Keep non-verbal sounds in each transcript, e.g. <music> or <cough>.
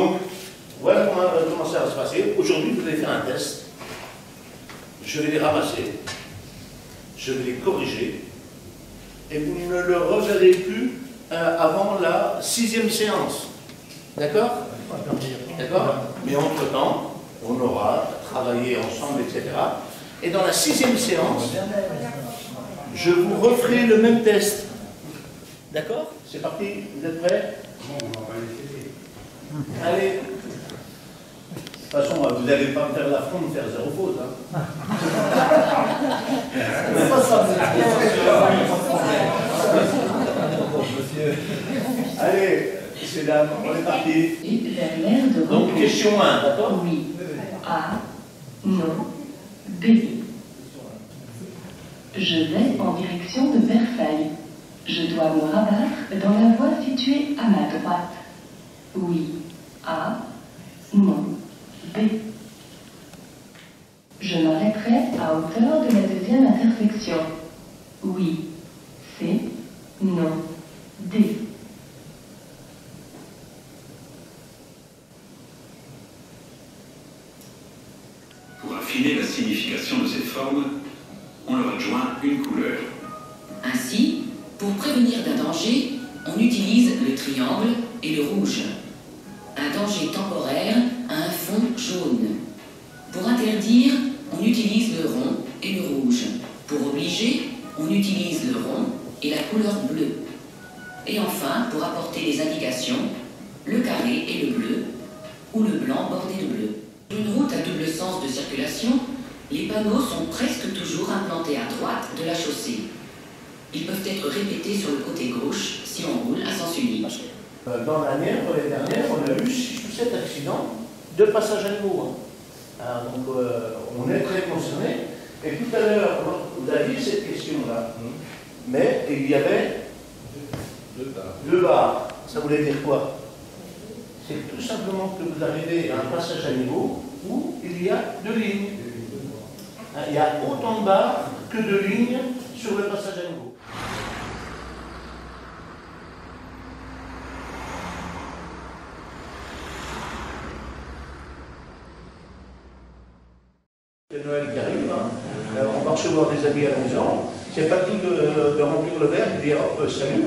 Donc, voilà comment, euh, comment ça va se passer. Aujourd'hui, vous allez faire un test. Je vais les ramasser. Je vais les corriger. Et vous ne le reverrez plus euh, avant la sixième séance. D'accord? D'accord? Mais entre-temps, on aura travaillé ensemble, etc. Et dans la sixième séance, je vous referai le même test. D'accord? C'est parti? Vous êtes prêts? Allez. De toute façon, vous n'allez pas me faire l'affront de faire zéro faute. Hein. Allez, messieurs, dames, on est parti. Donc, question 1, d'accord Oui. A. Non. B. Je vais en direction de Versailles. Je dois me rabattre dans la voie située à ma droite. Oui. A. Non. B. Je m'arrêterai à hauteur de la deuxième intersection. Oui. C. Non. D. Pour affiner la signification de ces formes, on leur adjoint une couleur. Ainsi, pour prévenir d'un danger, triangle et le rouge. Un danger temporaire a un fond jaune. Pour interdire, on utilise le rond et le rouge. Pour obliger, on utilise le rond et la couleur bleue. Et enfin, pour apporter des indications, le carré et le bleu, ou le blanc bordé de bleu. Une route à double sens de circulation, les panneaux sont presque toujours implantés à droite de la chaussée. Ils peuvent être répétés sur le côté gauche si on roule à sens unique. Euh, Dans l'année, l'année dernière, on a eu 6 ou 7 accidents de passage à niveau. hein. Ah, donc, euh, on est très concernés. Et tout à l'heure, vous aviez cette question-là. Mais il y avait deux barres. Ça voulait dire quoi? C'est tout simplement que vous arrivez à un passage à niveau où il y a deux lignes. Hein, Il y a autant de barres que de lignes sur le passage à niveau. C'est Noël qui arrive, hein. Euh, on va recevoir des amis à la maison. C'est pas tout de, remplir le verre et de dire hop, salut.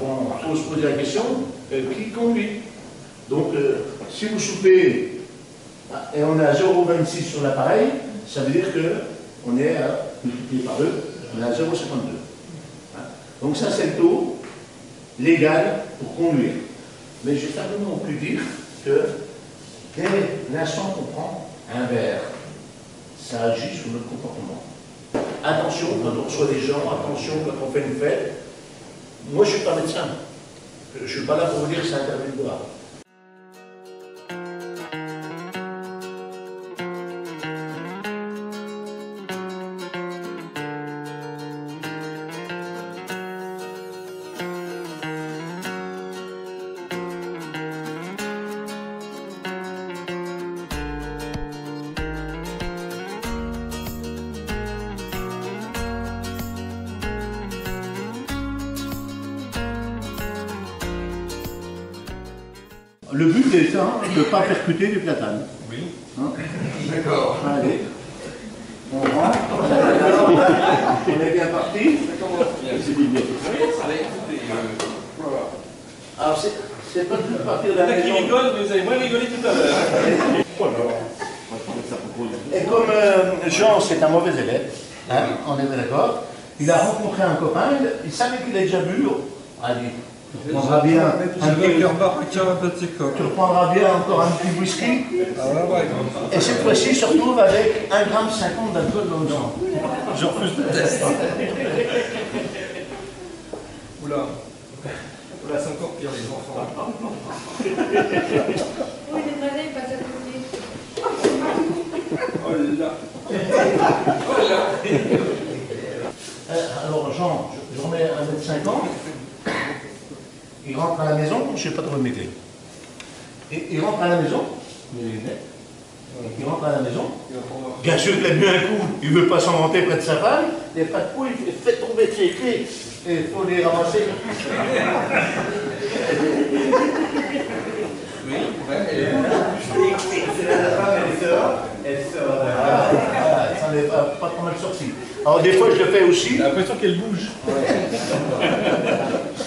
Bon, il faut se poser la question euh, qui conduit? Donc, euh, si vous soupez ah, et on est à 0,26 sur l'appareil, ça veut dire qu'on est à, multiplié par 2, on est à 0,52. Hein? Donc, ça, c'est le taux légal pour conduire. Mais j'ai simplement pu dire que dès l'instant qu'on prend un verre, ça agit sur notre comportement. Attention quand on reçoit des gens, attention quand on fait une fête. Moi, je ne suis pas médecin. Je ne suis pas là pour vous dire que c'est interdit de boire. Le but est ça, de ne pas percuter les platanes. Oui. D'accord. Allez. On rentre. On est bien parti. C'est bien. Alors, c'est- pas tout de partir de la Il y en a qui maison. rigolent, mais vous avez moins rigolé tout à l'heure. Et comme euh, Jean, c'est un mauvais élève, hein, on est d'accord, il a rencontré un copain, il, il savait qu'il a déjà bu. Il dit, tu reprendras bien un petit, tu reprendras bien encore un petit whisky. Et cette fois-ci, il se retrouve avec 1,50 g d'alcool dans le sang. Je refuse le test. Oula. Oula, c'est encore pire les enfants. Oui, les malais passent à côté. Oh là. Euh, alors Jean, je, je remets 1m50, il rentre à la maison, je ne sais pas trop mes clés. Et il rentre à la maison, il rentre à la maison, bien sûr qu'il a bu un coup, il ne veut pas s'en monter près de sa femme, il n'y a pas de coup, il fait tomber ses clés, et il faut les ramasser. <laughs> Oui, la femme, elle sort, elle sort. Ah, ah, ça n'est pas, pas trop mal sorti. Alors des fois je le fais aussi. J'ai l'impression qu'elle bouge. <laughs>